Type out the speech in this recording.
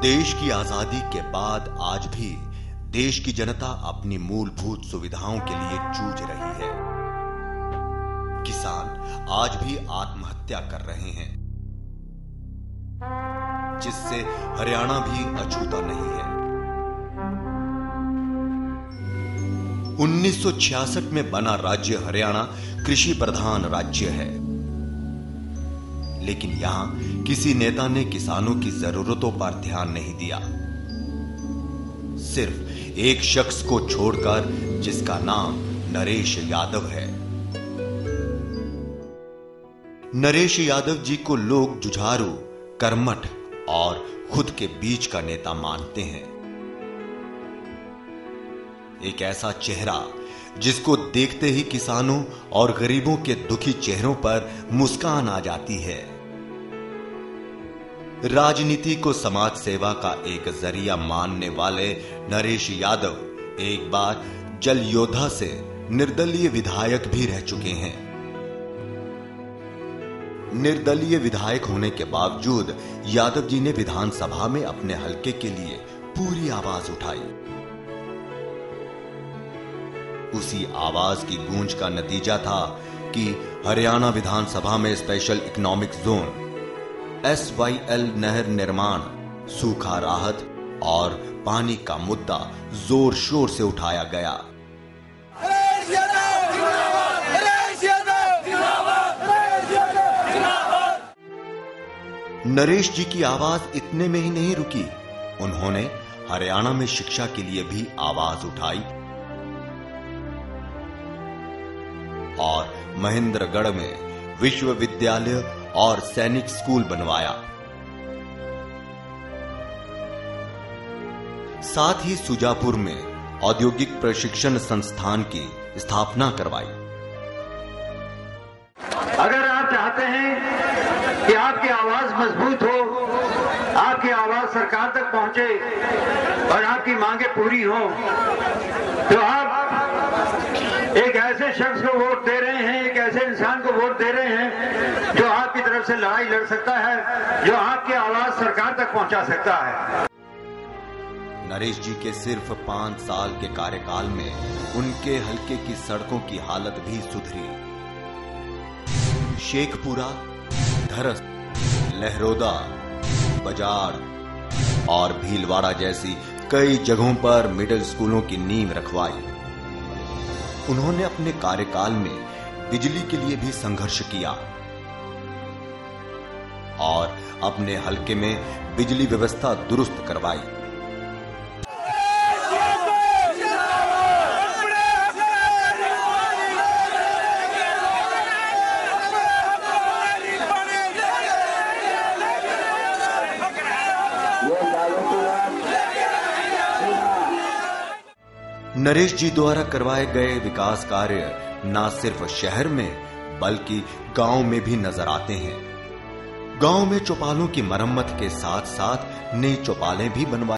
देश की आज़ादी के बाद आज भी देश की जनता अपनी मूलभूत सुविधाओं के लिए जूझ रही है। किसान आज भी आत्महत्या कर रहे हैं, जिससे हरियाणा भी अछूता नहीं है। 1966 में बना राज्य हरियाणा कृषि प्रधान राज्य है। लेकिन यहाँ किसी नेता ने किसानों की जरूरतों पर ध्यान नहीं दिया। सिर्फ़ एक शख्स को छोड़कर, जिसका नाम नरेश यादव है। नरेश यादव जी को लोग जुझारू, कर्मठ और खुद के बीच का नेता मानते हैं। एक ऐसा चेहरा जिसको देखते ही किसानों और गरीबों के दुखी चेहरों पर मुस्कान आ जाती है। राजनीति को समाज सेवा का एक ज़रिया मानने वाले नरेश यादव एक बार जल योद्धा से निर्दलीय विधायक भी रह चुके हैं। निर्दलीय विधायक होने के बावजूद यादव जी ने विधानसभा में अपने हलके के लिए पूरी आवाज़ उठाई। उसी आवाज़ की गूंज का नतीजा था कि हरियाणा विधानसभा में special economic zone S Y L नहर निर्माण, सूखा राहत और पानी का मुद्दा ज़ोर शोर से उठाया गया। नरेश जी की आवाज़ इतने में ही नहीं रुकी। उन्होंने हरियाणा में शिक्षा के लिए भी आवाज़ उठाई। और महेंद्रगढ़ में विश्वविद्यालय और सैनिक स्कूल बनवाया। साथ ही सुजापुर में औद्योगिक प्रशिक्षण संस्थान की स्थापना करवाई। अगर आप चाहते हैं कि आपकी आवाज़ मज़बूत हो, आपकी आवाज़ सरकार तक पहुँचे और आपकी मांगे पूरी हो तो आप एक ऐसे शख्स को वोट दे रहे हैं, एक ऐसे इंसान को वोट दे रहे हैं, जो आपकी तरफ़ से लड़ाई लड़ सकता है, जो आपकी आवाज़ सरकार तक पहुँचा सकता है। नरेश जी के सिर्फ़ पाँच साल के कार्यकाल में उनके हल्के की सड़कों की हालत भी सुधरी। शेखपुरा, धरस, लहरोदा, बाज़ार और भीलवाड़ा जैसी कई जगहों पर मिडिल स्कूलों की नींव रखवाई। उन्होंने अपने कार्यकाल में बिजली के लिए भी संघर्ष किया और अपने हलके में बिजली व्यवस्था दुरुस्त करवाई। नरेश जी द्वारा करवाए गए विकास कार्य न सिर्फ़ शहर में, बल्कि गाँव में भी नज़र आते हैं। गाँव में चौपालों की मरम्मत के साथ साथ नई चौपालें भी बनवाई